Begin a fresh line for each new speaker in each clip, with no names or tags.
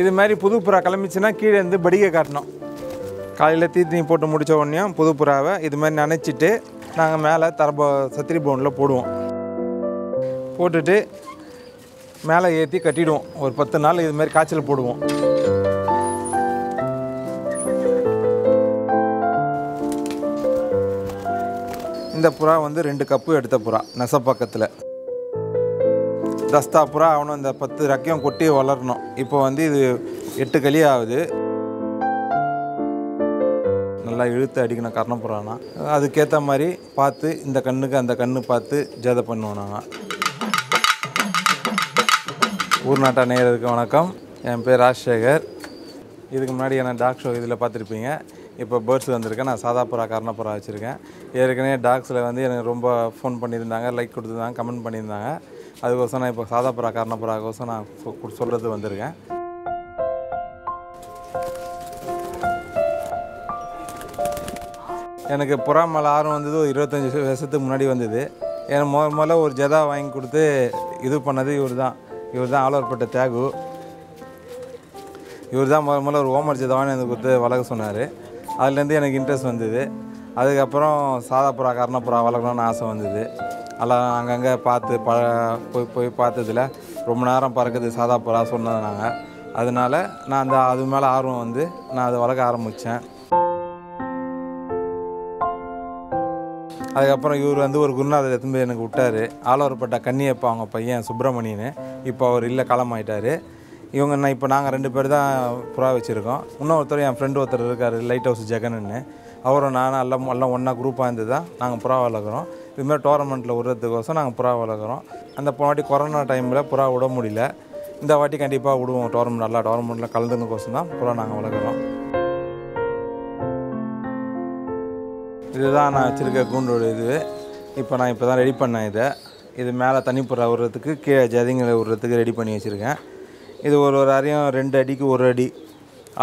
இது மாதிரி புது புறா கிளம்பிச்சுன்னா கீழே இருந்து படிகை காட்டணும். காலையில் தீத்தனி போட்டு முடித்த உடனேயும் புது புறாவை இது மாதிரி நினச்சிட்டு நாங்கள் மேலே தரப சத்திரி பவுனில் போடுவோம். போட்டுட்டு மேலே ஏற்றி கட்டிடுவோம். ஒரு பத்து நாள் இது மாதிரி காய்ச்சல் போடுவோம். இந்த புறா வந்து ரெண்டு கப்பு எடுத்த புறா நெசப்பக்கத்தில். தஸ்தா புறா அவனும் இந்த பத்து ரக்கையும் கொட்டி வளரணும். இப்போ வந்து இது எட்டு களி ஆகுது. நல்லா இழுத்து அடிக்கணும் கர்ணப்புறானா அதுக்கேற்ற மாதிரி பார்த்து இந்த கண்ணுக்கு அந்த கண்ணு பார்த்து ஜெதை பண்ணுவோம் நாங்கள் ஊர்நாட்டா நேயருக்கு வணக்கம். என் பேர் ராஜசேகர். இதுக்கு முன்னாடி என்ன டாக் ஷோ இதில் பார்த்துருப்பீங்க. இப்போ பேர்ட்ஸ் வந்திருக்கேன். நான் சாதா புறா கர்ணப்புறா வச்சுருக்கேன். ஏற்கனவே டாக்ஸில் வந்து எனக்கு ரொம்ப ஃபோன் பண்ணியிருந்தாங்க லைக் கொடுத்துருந்தாங்க கமெண்ட் பண்ணியிருந்தாங்க. அதுக்கோசம் நான் இப்போ சாதா புறா கர்ணப்புறாக்கோசம் நான் சொ- வந்திருக்கேன். எனக்கு புறா மேலே ஆர்வம் வந்தது ஒரு இருபத்தஞ்சி வருஷத்துக்கு முன்னாடி வந்தது. எனக்கு முத முதல்ல ஒரு ஜதா வாங்கி கொடுத்து இது பண்ணது இவர் தான் இவர் தான் ஆலோர்பட்ட தியாகு. இவர் தான் முத முதல்ல ஒரு ஓமர் ஜதாவான்னு எனக்கு கொடுத்து வளர்க்க சொன்னார். அதுலேருந்து எனக்கு இன்ட்ரெஸ்ட் வந்தது. அதுக்கப்புறம் சாதா புறா கர்ணப்புறா வளர்க்கணும்னு ஆசை வந்தது. எல்லாம் அங்கங்கே பார்த்து ப போய் போய் பார்த்ததுல ரொம்ப நேரம் பறக்குது சாதா புறா சொன்னது நாங்கள் அதனால நான் அந்த அது மேலே ஆர்வம் வந்து நான் அதை வளர்க்க ஆரம்பித்தேன். அதுக்கப்புறம் இவர் வந்து ஒரு குருநாதர் எடுத்துன்னு போய் எனக்கு விட்டார். ஆலோரப்பட்ட கன்னியப்பா அவங்க பையன் சுப்பிரமணியன் இப்போ அவர் இல்லை காலமாயிட்டார். இவங்க நான் இப்போ நாங்கள் ரெண்டு பேர் தான் புறா வச்சுருக்கோம். இன்னொருத்தர் என் ஃப்ரெண்டு ஒருத்தர் இருக்கார் லைட் ஹவுஸ் ஜெகன்னு அவரும் நானும் எல்லாம் எல்லாம் ஒன்றா குரூப்பாக இருந்து தான் நாங்கள் புறா வளர்க்குறோம். இதுமாதிரி டோர்னமெண்ட்டில் விடுறதுக்கோசம் நாங்கள் புறா வளர்க்குறோம். அந்த போன வாட்டி கொரோனா டைமில் புறா விட முடியல. இந்த வாட்டி கண்டிப்பாக விடுவோம் டோர்னமெண்ட் நல்லா டோர்னமெண்ட்டில் கலந்துனுக்கோசம் தான் புறா நாங்கள் வளர்க்குறோம். இதுதான் நான் வச்சுருக்க கூண்டோட இது. இப்போ நான் இப்போ தான் ரெடி பண்ணேன் இதை. இது மேலே தண்ணிப்புறா விடுறதுக்கு கீழே ஜதிங்களை விடுறதுக்கு ரெடி பண்ணி வச்சுருக்கேன். இது ஒரு ஒரு அறையும் ரெண்டு அடிக்கு ஒரு அடி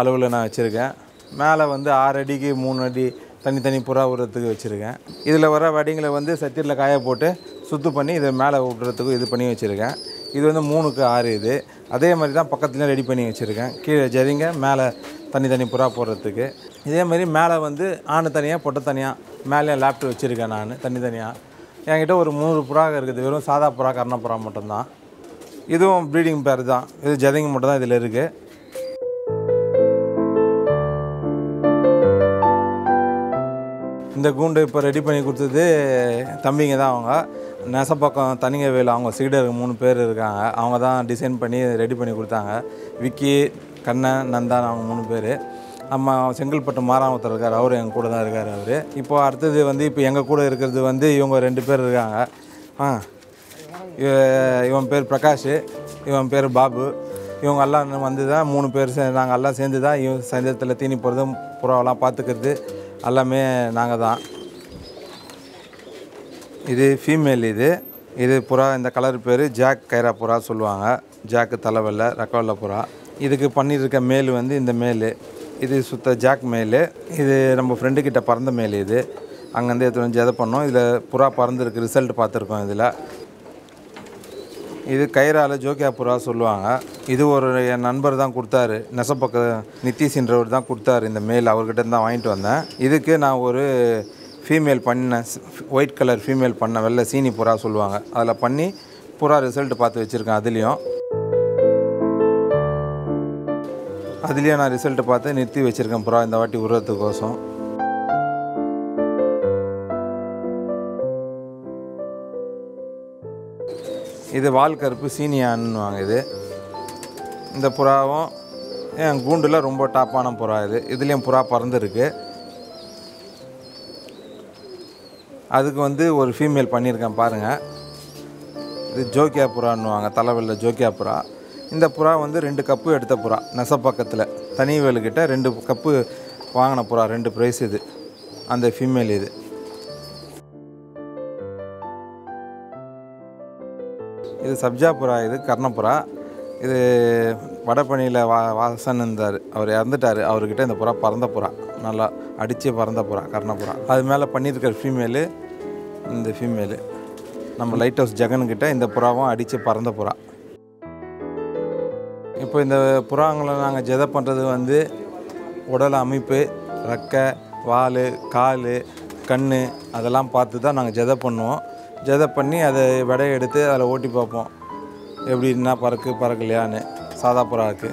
அளவில் நான் வச்சுருக்கேன். மேலே வந்து ஆறு அடிக்கு மூணு அடி தனித்தனி புறா விடுறதுக்கு வச்சுருக்கேன். இதில் வர வடிங்களை வந்து சத்தியில் காய போட்டு சுத்து பண்ணி இதை மேலே விடுறதுக்கு இது பண்ணி வச்சுருக்கேன். இது வந்து மூணுக்கு ஆறு இது. அதே மாதிரி தான் பக்கத்துலேயும் ரெடி பண்ணி வச்சுருக்கேன். கீழே ஜரிங்க மேலே தனி தனி புறா போடுறதுக்கு. இதே மாதிரி மேலே வந்து ஆணு தனியாக பொட்டை தனியாக மேலே லேப்டாப் வச்சுருக்கேன் நான் தனித்தனியாக என்கிட்ட ஒரு மூணு புறா இருக்குது. வெறும் சாதா புறா கர்ணப்புறா புறா மட்டும்தான். இதுவும் ப்ரீடிங் பேர் தான். இது ஜதிங்க மட்டும் தான் இதில் இருக்குது. இந்த கூண்டு இப்போ ரெடி பண்ணி கொடுத்தது தம்பிங்க தான் அவங்க. நெசப்பக்கம் தனிங்க வேலு அவங்க சீடர் மூணு பேர் இருக்காங்க. அவங்க தான் டிசைன் பண்ணி ரெடி பண்ணி கொடுத்தாங்க. விக்கி கண்ணன் நந்தான் அவங்க மூணு பேர். நம்ம செங்கல்பட்டு மாராமத்தர் இருக்கார் அவர் எங்கள் கூட தான் இருக்கார் அவர். இப்போ அடுத்தது வந்து இப்போ எங்கள் கூட இருக்கிறது வந்து இவங்க ரெண்டு பேர் இருக்காங்க. ஆ இவ- இவன் பேர் பிரகாஷ் இவன் பேர் பாபு. இவங்க எல்லாம் வந்து தான் மூணு பேர் நாங்கள் எல்லாம் சேர்ந்து தான் இவன் சந்தேகத்தில் தீனி போகிறதும் புறாவெல்லாம் பார்த்துக்கிறது. எல்லாமே நாங்கள் தான். இது ஃபீமேல் இது. இது புறா இந்த கலர் பேர் ஜாக் கைரா புறா சொல்லுவாங்க. ஜாக்கு தலைவல்ல ரக்கவெல்ல புறா. இதுக்கு பண்ணியிருக்க மேல் வந்து இந்த மேல். இது சுத்த ஜாக் மேல். இது நம்ம ஃப்ரெண்டுக்கிட்ட பறந்த மேல் இது. அங்கேருந்து எத்தனை வந்து இதை பண்ணோம்? இதில் புறா பறந்துருக்கு ரிசல்ட் பார்த்துருக்கோம் இதில். இது கைரால ஜோக்கியா புறா சொல்லுவாங்க. இது ஒரு என் நண்பர் தான் கொடுத்தாரு. நெசப்பக்க நித்தீஷ்ன்றவர் தான் கொடுத்தாரு. இந்த மேல் அவர்கிட்ட தான் வாங்கிட்டு வந்தேன். இதுக்கு நான் ஒரு ஃபீமேல் பண்ணேன் ஒயிட் கலர் ஃபீமேல் பண்ண வெள்ளை சீனி புறா சொல்லுவாங்க. அதில் பண்ணி புறா ரிசல்ட் பார்த்து வச்சுருக்கேன் அதுலேயும். அதுலேயும் நான் ரிசல்ட்டு பார்த்து நிறுத்தி வச்சுருக்கேன் புறா இந்த வாட்டி உருவத்துக்கோசம். இது வால் கருப்பு சீனியான்னுவாங்க இது. இந்த புறாவும் என் கூண்டில் ரொம்ப டாப்பான புறா இது. இதுலேயும் புறா பறந்துருக்கு. அதுக்கு வந்து ஒரு ஃபீமேல் பண்ணியிருக்கேன் பாருங்கள் இது ஜோக்கியா புறான்னுவாங்க தலைவலில் ஜோக்கியா புறா. இந்த புறா வந்து ரெண்டு கப்பு எடுத்த புறா நெசப்பக்கத்தில் தனி வேலுக்கிட்ட ரெண்டு கப்பு வாங்கின புறா ரெண்டு ப்ரைஸ் இது. அந்த ஃபீமேல் இது. இது சப்ஜாபுரா இது கர்ணபுரா. இது வடபணியில் வா வாசன் இருந்தார். அவர் இறந்துட்டார். அவர்கிட்ட இந்த புறா பறந்த புறா. நல்லா அடித்து பறந்த புறா கர்ணபுரா. அது மேலே பண்ணியிருக்கிற ஃபீமேலு இந்த ஃபீமேலு நம்ம லைட் ஹவுஸ் ஜெகன்கிட்ட இந்த புறாவும் அடித்து பறந்த புறா. இப்போ இந்த புறாங்களை நாங்கள் ஜெதை பண்ணுறது வந்து உடல் அமைப்பு ரெக்கை வால் கால் கண் அதெல்லாம் பார்த்து தான் நாங்கள் ஜெதை பண்ணுவோம். ஜெதை பண்ணி அதை விடைய எடுத்து அதில் ஓட்டி பார்ப்போம். எப்படின்னா பறக்கு பறக்கலையான்னு. சாதா புறாவுக்கு.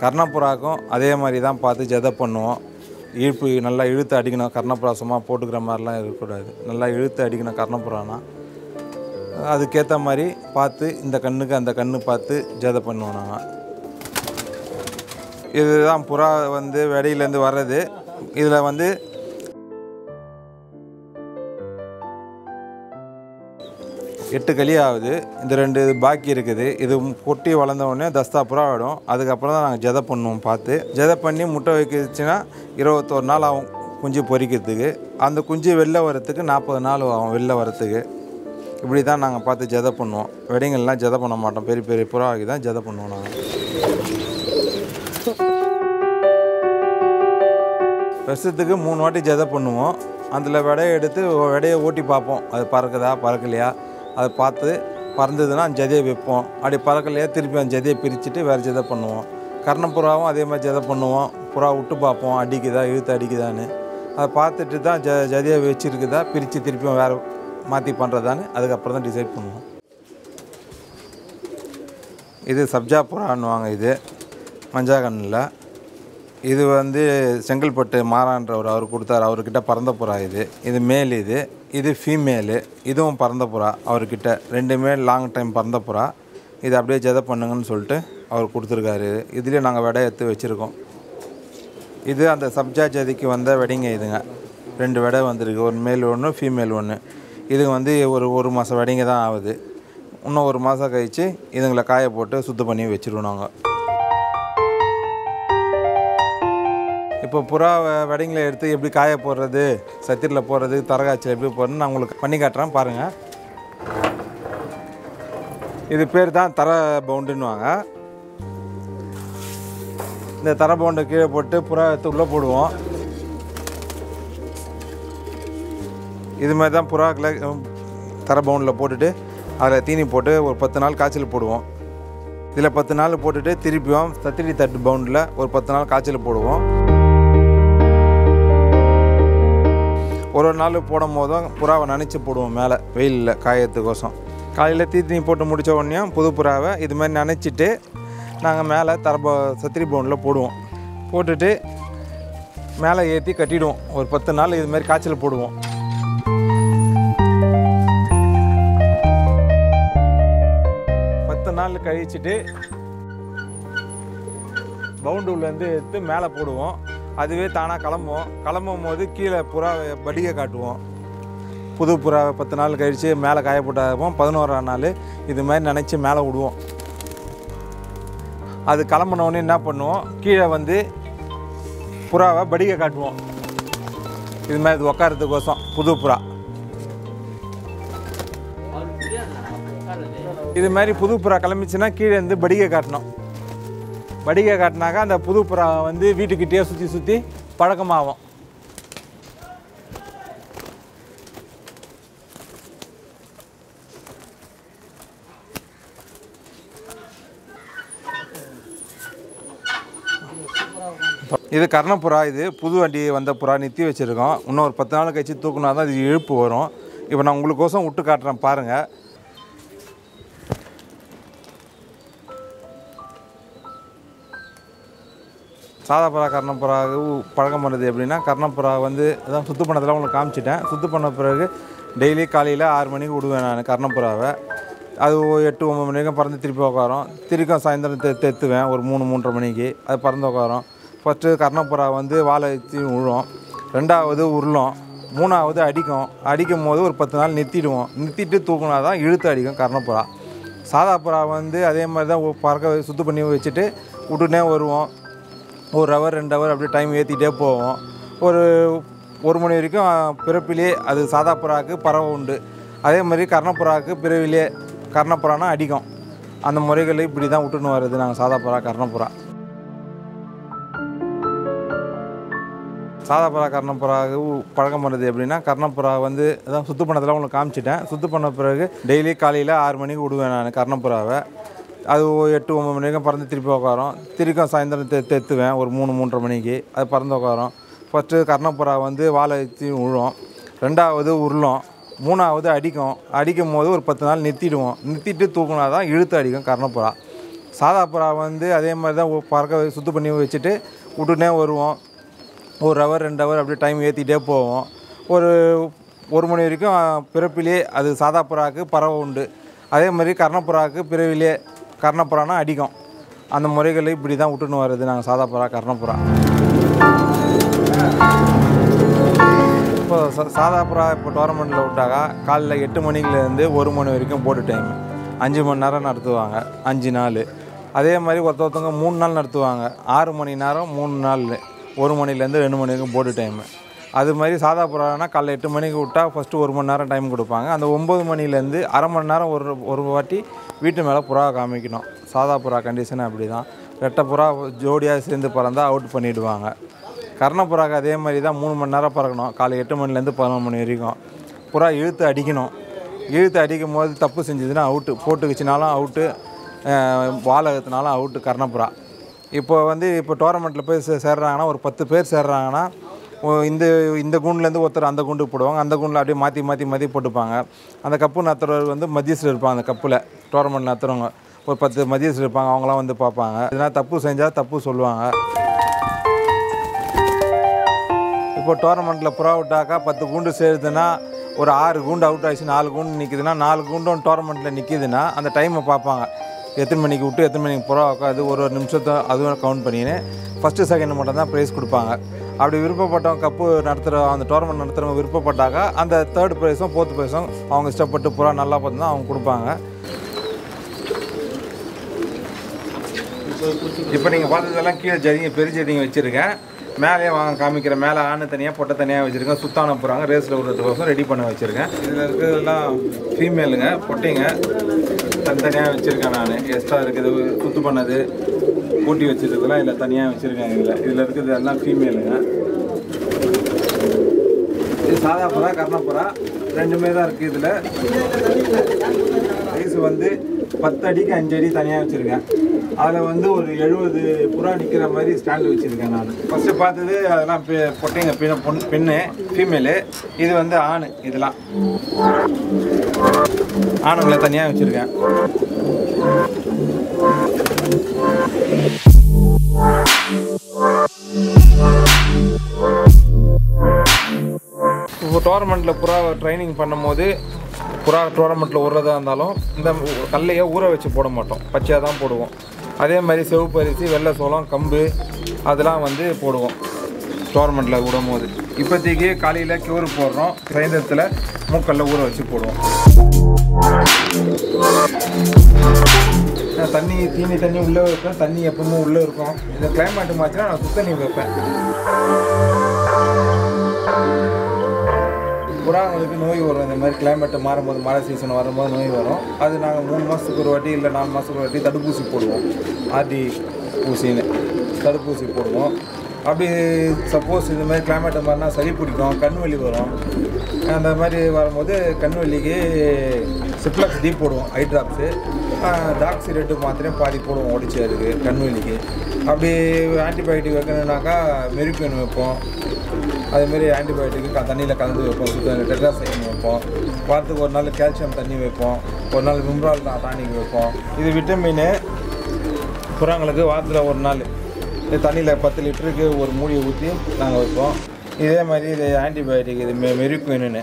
கர்ணப்புறாக்கும் அதே மாதிரி தான் பார்த்து ஜெதை பண்ணுவோம். இழுப்பு நல்லா இழுத்து அடிக்கணும். கர்ணப்புறா சும்மா போட்டுக்கிற மாதிரிலாம் இருக்கக்கூடாது. நல்லா இழுத்து அடிக்கணும் கர்ணப்புறானா. அதுக்கேற்ற மாதிரி பார்த்து இந்த கண்ணுக்கு அந்த கண்ணு பார்த்து ஜெதை பண்ணுவோம் நாங்கள் இதுதான் புறா வந்து வெடையிலேருந்து வர்றது. இதில் வந்து எட்டு களி ஆகுது இந்த ரெண்டு பாக்கி இருக்குது. இது கொட்டி வளர்ந்தவுடனே தஸ்தா புறா ஆகிடும் அதுக்கப்புறம் தான் நாங்கள் ஜெதை பண்ணுவோம் பார்த்து. ஜெதை பண்ணி முட்டை வைக்கிச்சுன்னா இருபத்தோரு நாள் ஆகும் குஞ்சு பொரிக்கிறதுக்கு அந்த குஞ்சு வெளில வரத்துக்கு நாற்பது நாள் ஆகும் வெளில வரத்துக்கு இப்படி தான் நாங்கள் பார்த்து ஜெதை பண்ணுவோம். வெடிங்கள்லாம் ஜெதை பண்ண மாட்டோம். பெரிய பெரிய புறாவுக்கு தான் ஜெதை பண்ணுவோம் நாங்கள் வருஷத்துக்கு மூணு வாட்டி ஜெதை பண்ணுவோம். அதில் விடையை எடுத்து விடையை ஓட்டி பார்ப்போம். அது பறக்குதா பறக்கலையா? அதை பார்த்து பறந்ததுன்னா ஜதையை வைப்போம். அப்படி பறக்கலையே திருப்பி அந்த ஜதையை பிரிச்சுட்டு வேறு ஜதை பண்ணுவோம். கர்ணப்புறாவும் அதே மாதிரி ஜெதை பண்ணுவோம். புறா விட்டு பார்ப்போம் அடிக்குதா இழுத்து அடிக்குதான்னு. அதை பார்த்துட்டு தான் ஜ ஜதையை வச்சுருக்குதா பிரித்து திருப்பியும் வேறு மாற்றி பண்ணுறதான்னு அதுக்கப்புறம் தான் டிசைட் பண்ணுவோம். இது சப்ஜா புறான்னுவாங்க இது மஞ்சாகண்ணில். இது வந்து செங்கல்பட்டு மாறான்றவர் அவர் கொடுத்தாரு. அவர்கிட்ட பறந்த புறா இது. இது மேல் இது. இது ஃபீமேலு இதுவும் பறந்த புறா. அவர்கிட்ட ரெண்டுமே லாங் டைம் பறந்த புறா. இது அப்படியே ஜெதை பண்ணுங்கன்னு சொல்லிட்டு அவர் கொடுத்துருக்காரு. இதுலேயும் நாங்கள் விடை எடுத்து வச்சுருக்கோம். இது அந்த சப்ஜா ஜதிக்கு வந்த வெடிங்க இதுங்க. ரெண்டு விடை வந்திருக்கு. ஒரு மேல் ஒன்று ஃபீமேல் ஒன்று இதுங்க வந்து ஒரு ஒரு மாதம் வெடிங்க தான் ஆகுது. இன்னும் ஒரு மாதம் கழித்து இதுங்களை காய போட்டு சுத்தம் பண்ணி வச்சுருவோம் நாங்கள் இப்போ புறா வெடிங்களை எடுத்து எப்படி காய போடுறது சத்திரில் போடுறது தரகாய்ச்சல் எப்படி போடுறதுன்னு நான் உங்களுக்கு பண்ணி காட்டுறேன் பாருங்கள் இது பேர் தான் தர பவுண்டுன்னுவாங்க. இந்த தர பவுண்டை கீழே போட்டு புறா எடுத்து உள்ளே போடுவோம். இது மாதிரி தான் புறாக்களை தர பவுண்டில் போட்டுட்டு அதில் தீனி போட்டு ஒரு பத்து நாள் காய்ச்சல் போடுவோம். இதில் பத்து நாள் போட்டுட்டு திருப்பியும் சத்திரி தட்டு பவுண்டில் ஒரு பத்து நாள் காய்ச்சல் போடுவோம். ஒரு ஒரு நாள் போடும் போதும் புறாவை நனைச்சி போடுவோம் மேலே வெயிலில் காயத்துக்கோசம். காலையில் தீத்தீனி போட்டு முடித்த உடனே புது புறாவை இது மாதிரி நனைச்சிட்டு நாங்கள் மேலே தரப சத்திரி பவுனில் போடுவோம். போட்டுட்டு மேலே ஏற்றி கட்டிடுவோம். ஒரு பத்து நாள் இது மாதிரி காய்ச்சல் போடுவோம். பத்து நாள் கழிச்சிட்டு பவுண்டு உள்ளேருந்து எடுத்து மேலே போடுவோம். அதுவே தானாக கிளம்புவோம். கிளம்பும் போது கீழே புறாவை படிகை காட்டுவோம். புது புறாவை பத்து நாள் கழித்து மேலே காய போட்டாகும் பதினோராம் நாள் இது மாதிரி நினச்சி மேலே விடுவோம். அது கிளம்பினோடனே என்ன பண்ணுவோம்? கீழே வந்து புறாவை படிகை காட்டுவோம். இது மாதிரி இது உக்காரத்துக்கோசம் புது புறா. இது மாதிரி புது புறா கிளம்பிச்சுன்னா கீழே இருந்து படிகை காட்டணும். வடிகை காட்டினாக்கா அந்த புது புறா வந்து வீட்டுக்கிட்டே சுற்றி சுற்றி பழக்கமாகும். இது கர்ணப்புறா இது புது வண்டி வந்த புறா நிறுத்தி வச்சுருக்கோம். இன்னும் ஒரு பத்து நாள் கழிச்சு தூக்குனா தான் இது இழுப்பு வரும். இப்போ நான் உங்களுக்கோசம் விட்டு காட்டுறேன் பாருங்கள் சாதா புறா பழக்கம் பண்ணுறது எப்படின்னா கர்ணப்புறா வந்து அதான் சுத்து பண்ணதெல்லாம் உங்களுக்கு காமிச்சிட்டேன். சுத்து பண்ண பிறகு டெய்லி காலையில் ஆறு மணிக்கு விடுவேன் நான் கர்ணப்புறாவை அது எட்டு ஒம்பது மணி வரைக்கும் பறந்து திருப்பி உட்காரோம் திருப்பியும் சாயந்தரம் தெ தெத்துவேன் ஒரு மூணு மூன்றரை மணிக்கு. அது பறந்து உட்காரோம் ஃபஸ்ட்டு கர்ணப்புறா வந்து வாழை வச்சு விழும் ரெண்டாவது உருளும். மூணாவது அடிக்கும். அடிக்கும் போது ஒரு பத்து நாள் நிறுத்திடுவோம் நிறுத்திட்டு தூக்குனா தான் இழுத்து அடிக்கும் கர்ணப்புறா சாதா புறா வந்து அதே மாதிரி தான் பறக்க சுத்தம் பண்ணி வச்சுட்டு விட்டுனே வருவோம். ஒரு ஹவர் ரெண்டு ஹவர் அப்படியே டைம் ஏற்றிட்டே போவோம். ஒரு ஒரு மணி வரைக்கும் பிறப்பிலே அது சாதா புறாவுக்கு பறவை உண்டு. அதே மாதிரி கர்ணப்புறாவுக்கு பிறவிலே கர்ணப்புறானா அடிக்கும். அந்த முறைகளை இப்படி தான் விட்டுன்னு வர்றது நாங்கள் சாதா புறா கர்ணப்புறா. சாதா புறா கர்ணப்புறாவுக்கு பழக்கம் பண்ணுறது எப்படின்னா கர்ணப்புறா வந்து அதான் சுத்து பண்ணதெல்லாம் உங்களுக்கு காமிச்சிட்டேன். சுத்து பண்ண பிறகு டெய்லி காலையில் ஆறு மணிக்கு விடுவேன் நான் கர்ணப்புறாவை. அது எட்டு ஒம்பது மணி வரைக்கும் பறந்து திருப்பி உட்காரும் திருக்கும் சாயந்தரம் தெ தெத்துவேன். ஒரு மூணு மூன்றரை மணிக்கு அது பறந்து உட்காரும் ஃபஸ்ட்டு கர்ணப்புறா வந்து வாழை வச்சு விழும் ரெண்டாவது உருளும். மூணாவது அடிக்கும். அடிக்கும் போது ஒரு பத்து நாள் நிறுத்திடுவோம். நிறுத்திட்டு தூக்குனா தான் இழுத்து அடிக்கும் கர்ணப்புறா சாதா புறா வந்து அதே மாதிரி தான் பறக்க சுத்தம் பண்ணி வச்சுட்டு விட்டுனே வருவோம். ஒரு ஹவர் ரெண்டு ஹவர் அப்படியே டைம் ஏற்றிட்டே போவோம். ஒரு ஒரு மணி வரைக்கும் பிறப்பிலே அது சாதா புறாவுக்கு பறவை உண்டு. அதே மாதிரி கர்ணப்புறாவுக்கு பிறவிலே கர்ணப்புறானா அடிக்கும் அந்த முறைகளை இப்படி தான் விட்டுன்னு வருது நாங்கள் சாதாப்புறா கர்ணப்புறா இப்போ சாதாப்புறா இப்போ டோர்னமெண்ட்டில் விட்டாக்கா காலைல எட்டு மணிலேருந்து ஒரு மணி வரைக்கும் போட்டு டைம் அஞ்சு மணி நேரம் நடத்துவாங்க. அஞ்சு நாள். அதே மாதிரி ஒருத்த ஒருத்தவங்க மூணு நாள் நடத்துவாங்க. ஆறு மணி நேரம் மூணு நாள். ஒரு மணிலேருந்து ரெண்டு மணி வரைக்கும் போட்டு டைமு அது மாதிரி சாதா புறானா காலைல எட்டு மணிக்கு விட்டா ஃபஸ்ட்டு ஒரு மணி நேரம் டைம் கொடுப்பாங்க. அந்த ஒம்பது மணிலேருந்து அரை மணி நேரம் ஒரு ஒரு வாட்டி வீட்டு மேலே புறா காமிக்கணும். சாதா புறா கண்டிஷன் அப்படி தான் ரெட்டை புறா ஜோடியாக சேர்ந்து பறந்தால் அவுட் பண்ணிவிடுவாங்க கர்ணப்புறாக்கு அதே மாதிரி தான் மூணு மணி நேரம் பறக்கணும். காலை எட்டு மணிலேருந்து பதினொன்று மணி வரைக்கும். புறா இழுத்து அடிக்கணும். இழுத்து அடிக்கும் போது தப்பு செஞ்சதுன்னா அவுட்டு போட்டுக்குச்சினாலும் அவுட்டு வாழகத்தினாலும் அவுட்டு கர்ணப்புறா இப்போ வந்து இப்போ டோர்னமெண்ட்டில் போய் சே சேர்றாங்கன்னா ஒரு பத்து பேர் சேர்றாங்கன்னா இந்த இந்த குண்டுலேருந்து ஒருத்தர் அந்த குண்டுக்கு போடுவாங்க. அந்த குண்டில் அப்படியே மாற்றி மாற்றி மாற்றி போட்டுப்பாங்க. அந்த கப்பு நத்துறவர் வந்து மத்தியஸ்டர் இருப்பாங்க அந்த கப்பில். டோர்னமெண்ட் நத்துறவங்க. ஒரு பத்து மத்தியஸ்டர் இருப்பாங்க அவங்களாம் வந்து பார்ப்பாங்க. இதனால் தப்பு செஞ்சால் தப்பு சொல்லுவாங்க. இப்போ டோர்னமெண்ட்டில் புறா விட்டாக்கா பத்து குண்டு சேருதுன்னா ஒரு ஆறு குண்டு அவுட் ஆயிடுச்சு நாலு குண்டு நிற்குதுன்னா நாலு குண்டும் டோர்னமெண்ட்டில் நிற்கிதுன்னா அந்த டைமை பார்ப்பாங்க. எத்தனை மணிக்கு விட்டு எத்தனை மணிக்கு புறா உட்காது ஒரு ஒரு நிமிஷத்தை அதுவும் கவுண்ட் பண்ணின்னு ஃபஸ்ட்டு செகண்ட் மட்டும் தான் ப்ரைஸ் கொடுப்பாங்க. அப்படி விருப்பப்பட்டவங்க கப்பு நடத்துகிற அந்த டோர்னமெண்ட் நடத்துகிறவங்க விருப்பப்பட்டாக்கா அந்த தேர்ட் ப்ரைஸும் ஃபோர்த் ப்ரைஸும் அவங்க இஷ்டப்பட்டு புறா நல்லா பார்த்து அவங்க கொடுப்பாங்க. இப்போ நீங்கள் பார்த்ததெல்லாம் கீழே ஜரிங்க பெரிய ஜரிங்க வச்சுருக்கேன். மேலே வாங்க காமிக்கிற மேலே ஆணு தனியாக பொட்டை தனியாக வச்சுருக்கேன். சுத்தான போகிறாங்க ரேஸில் விடுறதுக்கோசம் ரெடி பண்ண வச்சுருக்கேன். இதில் இருக்கிறதெல்லாம் ஃபீமேலுங்க பொட்டைங்க தனித்தனியாக வச்சுருக்கேன் நான். எக்ஸ்ட்ரா இருக்குது சுத்து பண்ணது. கூட்டி வச்சுருக்கலாம் இதில் தனியாக வச்சுருக்கேன் இதில் இதில் இருக்கிறது எல்லாம் ஃபீமேலுங்க இது சாதா புறா கர்ணப்புறா ரெண்டுமே தான் இருக்குது இதில். வயசு வந்து பத்து அடிக்கு அஞ்சு அடி தனியாக வச்சுருக்கேன். அதில் வந்து ஒரு எழுபது புறா நிற்கிற மாதிரி ஸ்டாண்டு வச்சுருக்கேன் நான். ஃபஸ்ட்டு பார்த்தது அதெல்லாம் பெ- பொட்டைங்க பெண் பொண் பெண்ணு ஃபீமேலு இது வந்து ஆண் இதெல்லாம். ஆணுங்களை தனியாக வச்சுருக்கேன். இப்போ டோர்னமெண்ட்டில் புறா ட்ரைனிங் பண்ணும்போது புறா டோர்னமெண்ட்டில் விட்றதா இருந்தாலும் இந்த கல்லையை ஊற வச்சு போட மாட்டோம். பச்சையாக தான் போடுவோம். அதே மாதிரி சிவப்பு அரிசி வெள்ளை சோளம் கம்பு அதெல்லாம் வந்து போடுவோம் டோர்னமெண்ட்டில் விடும்போது. இப்போதைக்கு காலையில் கியூர் போடுறோம். சாயந்தரத்தில் மூக்கல்ல ஊற வச்சு போடுவோம். தண்ணி தீனி தண்ணி உள்ளே வைப்பேன் தண்ணி எப்பவுமே உள்ளே இருக்கும். இந்த கிளைமேட் மாற்றினா நான் சுத்தண்ணி வைப்பேன். புறாங்களுக்கு நோய் வரும். இந்த மாதிரி கிளைமேட்டு மாறும்போது மழை சீசன் வரும்போது நோய் வரும். அது நாங்கள் மூணு மாதத்துக்கு ஒரு வாட்டி இல்லை நாலு மாதத்துக்கு ஒரு வாட்டி தடுப்பூசி போடுவோம். ஆர்டி ஊசின்னு தடுப்பூசி போடுவோம். அப்படி சப்போஸ் இந்த மாதிரி கிளைமேட்டு மாறினா சளி பிடிக்கும் கண் வலி வரும். அந்த மாதிரி வரும்போது கண்வெள்ளிக்கு சிப்ளக்ஸ் டீப் போடுவோம் ஐ ட்ராப்ஸு டாக்ஸி ரெட்டு மாத்திரையும் பாதி போடுவோம் ஒடிச்சு அதுக்கு கண்வெள்ளிக்கு அப்படி ஆன்டிபயோட்டிக் வைக்கணுன்னாக்கா மெரிப்பியன் வைப்போம். அதேமாரி ஆன்டிபயோட்டிக்கு க தண்ணியில் கலந்து வைப்போம் சுத்தம் டெட்ராசைன் வைப்போம். வாரத்துக்கு ஒரு நாள் கால்சியம் தண்ணி வைப்போம். ஒரு நாள் மிம்ரால் டானிக் வைப்போம். இது விட்டமின் புறாங்களுக்கு வாரத்தில் ஒரு நாள். இது தண்ணியில் பத்து லிட்டருக்கு ஒரு மூடியை ஊற்றி நாங்கள் வைப்போம். இதே மாதிரி இது ஆன்டிபயோட்டிக் இது மெ மெரிக்வின்னு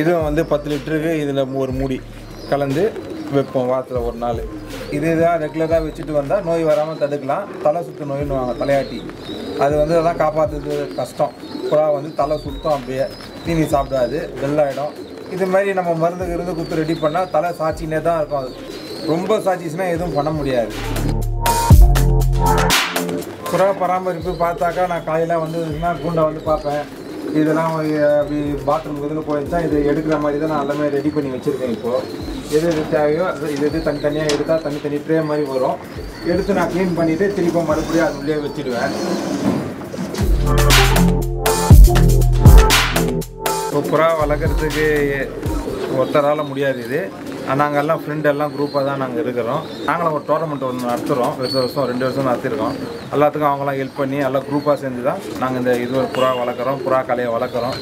இதுவும் வந்து பத்து லிட்டருக்கு இதில் ஒரு மூடி கலந்து வைப்போம் வாரத்தில் ஒரு நாள். இது தான் ரெகுலராக வச்சுட்டு வந்தால் நோய் வராமல் தடுக்கலாம். தலை சுத்து நோயின்னு வாங்க தலையாட்டி. அது வந்து அதெல்லாம் காப்பாற்றுறது கஷ்டம். புறா வந்து தலை சுத்தம் அப்படியே. தீனி சாப்பிடாது வெள்ளாயிடும். இது மாதிரி நம்ம மருந்து கிருந்து கொடுத்து ரெடி பண்ணால் தலை சாட்சினே தான் இருக்கும். அது ரொம்ப சாச்சிச்சுன்னா எதுவும் பண்ண முடியாது. புறா பராமரிப்பு பார்த்தாக்கா நான் காலையில் வந்ததுன்னா கூண்டை வந்து பார்ப்பேன். இதெல்லாம் அப்படி பாத்ரூம் இதில் போயிடுச்சா இது எடுக்கிற மாதிரி தான் நான் எல்லாமே ரெடி பண்ணி வச்சுருக்கேன் இப்போது எது எது தேவையோ அது இது எது தனித்தனியாக எடுத்தால் தனித்தனி ட்ரே மாதிரி வரும். எடுத்து நான் க்ளீன் பண்ணிவிட்டு திரும்ப மறுபடியும் அது உள்ளே வச்சுடுவேன். இப்போ புறா வளர்க்குறதுக்கு ஒருத்தரால் முடியாது இது. நாங்கள் எல்லாம் ஃப்ரெண்ட் எல்லாம் குரூப்பாக தான் நாங்கள் இருக்கிறோம். நாங்களும் ஒரு டோர்னமெண்ட் ஒன்று நடத்துகிறோம் வருஷம் வருஷம் ரெண்டு வருஷம் நடத்திருக்கோம் எல்லாத்துக்கும் அவங்களாம் ஹெல்ப் பண்ணி எல்லாம் குரூப்பாக சேர்ந்து தான் நாங்கள் இந்த இது ஒரு புறா வளர்க்குறோம் புறா கலையை வளர்க்குறோம்.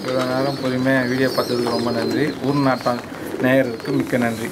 இவ்வளோ நேரம் பொறுமையாக வீடியோ பார்த்ததுக்கு ரொம்ப நன்றி. ஊர் நாட்டம் நேயருக்கு மிக்க நன்றி.